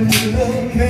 love